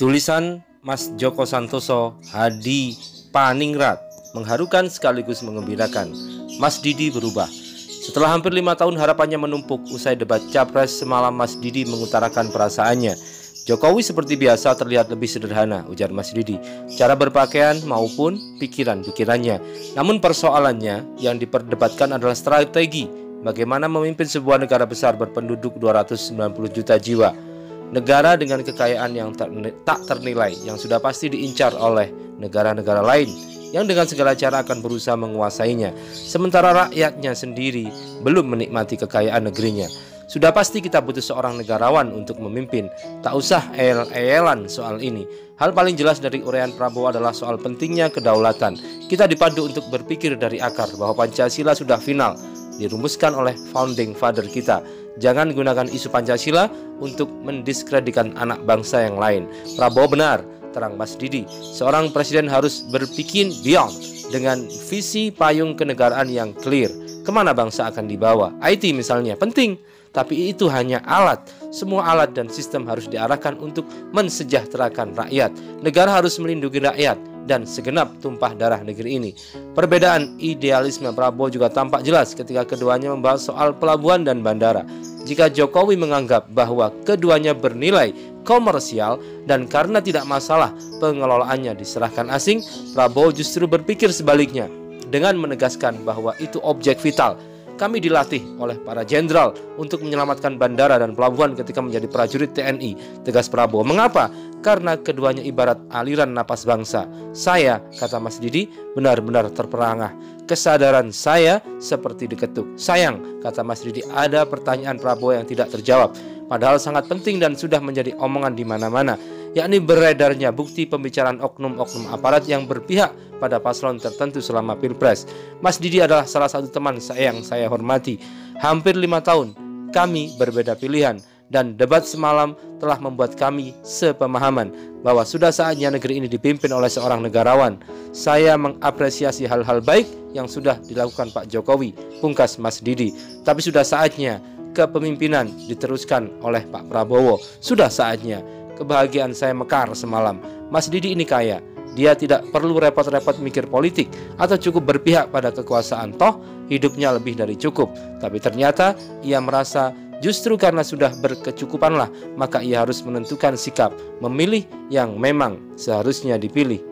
Tulisan Mas Joko Santoso Hadi Paningrat mengharukan sekaligus mengembirakan. Mas Didi berubah. Setelah hampir lima tahun harapannya menumpuk usai debat capres semalam Mas Didi mengutarakan perasaannya. Jokowi seperti biasa terlihat lebih sederhana, ujar Mas Didi. Cara berpakaian maupun pikiran-pikirannya. Namun persoalannya yang diperdebatkan adalah strategi bagaimana memimpin sebuah negara besar berpenduduk 290 juta jiwa. Negara dengan kekayaan yang tak ternilai yang sudah pasti diincar oleh negara-negara lain yang dengan segala cara akan berusaha menguasainya, sementara rakyatnya sendiri belum menikmati kekayaan negerinya. Sudah pasti kita butuh seorang negarawan untuk memimpin. Tak usah el-elan soal ini. Hal paling jelas dari uraian Prabowo adalah soal pentingnya kedaulatan. Kita dipadu untuk berpikir dari akar bahwa Pancasila sudah final dirumuskan oleh founding father kita. Jangan gunakan isu Pancasila untuk mendiskreditkan anak bangsa yang lain. Prabowo benar, terang Mas Didi. Seorang presiden harus berpikir beyond dengan visi payung kenegaraan yang clear. Ke mana bangsa akan dibawa? IT misalnya, penting. Tapi itu hanya alat. Semua alat dan sistem harus diarahkan untuk mensejahterakan rakyat. Negara harus melindungi rakyat dan segenap tumpah darah negeri ini. Perbedaan idealisme Prabowo juga tampak jelas ketika keduanya membahas soal pelabuhan dan bandara. Jika Jokowi menganggap bahwa keduanya bernilai komersial dan karena tidak masalah pengelolaannya diserahkan asing, Prabowo justru berpikir sebaliknya dengan menegaskan bahwa itu objek vital kami dilatih oleh para jenderal untuk menyelamatkan bandara dan pelabuhan ketika menjadi prajurit TNI, tegas Prabowo. Mengapa? Karena keduanya ibarat aliran napas bangsa. Saya, kata Mas Didi, benar-benar terperangah. Kesadaran saya seperti diketuk. Sayang, kata Mas Didi, ada pertanyaan Prabowo yang tidak terjawab. Padahal sangat penting dan sudah menjadi omongan di mana-mana yakni beredarnya bukti pembicaraan oknum-oknum aparat yang berpihak pada paslon tertentu selama pilpres. Mas Didi adalah salah satu teman saya yang saya hormati. Hampir lima tahun kami berbeda pilihan dan debat semalam telah membuat kami sepemahaman bahwa sudah saatnya negeri ini dipimpin oleh seorang negarawan. Saya mengapresiasi hal-hal baik yang sudah dilakukan Pak Jokowi, pungkas Mas Didi. Tapi sudah saatnya kepemimpinan diteruskan oleh Pak Prabowo. Sudah saatnya kebahagiaan saya mekar semalam. Mas Didi ini kaya. Dia tidak perlu repot-repot mikir politik atau cukup berpihak pada kekuasaan. Toh, hidupnya lebih dari cukup. Tapi ternyata ia merasa justru karena sudah berkecukupanlah, maka ia harus menentukan sikap, memilih yang memang seharusnya dipilih